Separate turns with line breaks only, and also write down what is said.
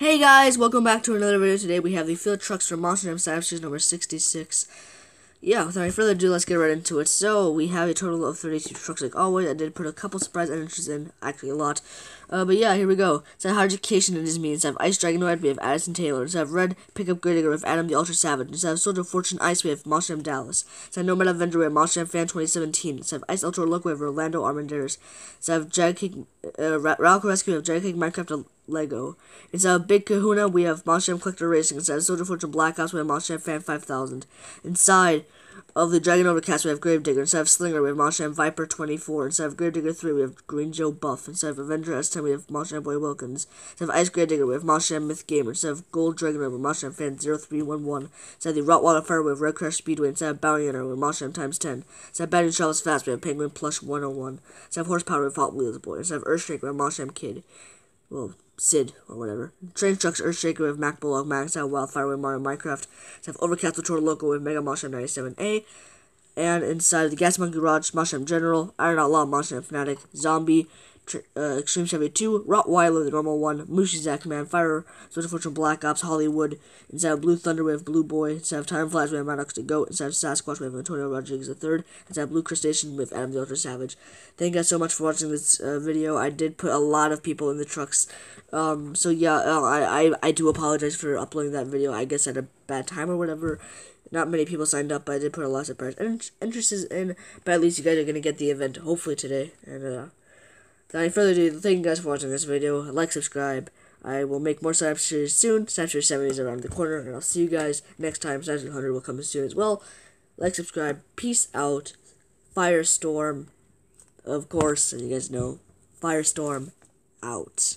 Hey guys, welcome back to another video. Today we have the field trucks from Monster Jam Series number 66. Yeah, without any further ado, let's get right into it. So, we have a total of 32 trucks like always. I did put a couple surprise entries in, actually a lot. Uh, but yeah, here we go. So, Higher Education in this means. Instead have Ice Dragonoid, we have Addison Taylor. Instead of Red Pickup we have Adam the Ultra Savage. Instead of Soldier Fortune Ice, we have Monster Jam Dallas. Instead of Nomad Avenger, we have Monster Jam Fan 2017. Instead of Ice Ultra Look, we have Orlando Armandares. Instead of Jag King, uh, Ralco Rescue, we have King Minecraft Lego. Instead of Big Kahuna, we have Monster Jam Collector Racing. Instead of Soldier Fortune Black Ops, we have Monster Jam Fan 5000. Inside of the Dragon Overcast, we have Gravedigger. Instead of Slinger, we have Monster Jam Viper 24. Instead of Gravedigger 3, we have Green Joe Buff. Instead of Avenger S10, we have Monster Jam Boy Wilkins. Instead of Ice Gravedigger, we have Monster Jam Myth Gamer. Instead of Gold Dragon, we have Monster Jam Fan 0311. Instead of the Rottweiler Fire, we have Red Crash Speedway. Instead of Bounty Hunter, we have Monster Jam times 10. Instead of Batting Shovels Fast, we have Penguin Plush 101. Instead of Horsepower, we have Hot Wheels Boy. Instead of Earthshaker, we have Monster Jam Kid well, Sid or whatever. Train Trucks Earthshaker with Mac Max Out Wildfire with Mario Minecraft. So have Overcast Toro Loco with Mega Mushroom 97A. And inside the Gas Monkey Garage, Mushroom General, Iron Outlaw, Mushroom Fanatic, Zombie, uh, Extreme Chevy 2, Rottweiler, the normal one, Mushi Zack Man, Fire, Soldier Fortune Black Ops, Hollywood, instead of Blue Thunder, we have Blue Boy, instead of Time Flies, we have Maddox the Goat, instead of Sasquatch, we have Antonio Rodriguez III, instead of Blue Crustacean, with Adam the Ultra Savage. Thank you guys so much for watching this uh, video. I did put a lot of people in the trucks, um, so yeah, uh, I, I, I do apologize for uploading that video, I guess at a bad time or whatever. Not many people signed up, but I did put a lot of surprise interests in, but at least you guys are going to get the event, hopefully today, and, uh, Without any further ado, thank you guys for watching this video. Like, subscribe. I will make more Sign Up Series soon. Cyber 70 is around the corner, and I'll see you guys next time. Cyber 100 will come soon as well. Like, subscribe. Peace out. Firestorm, of course, and you guys know. Firestorm out.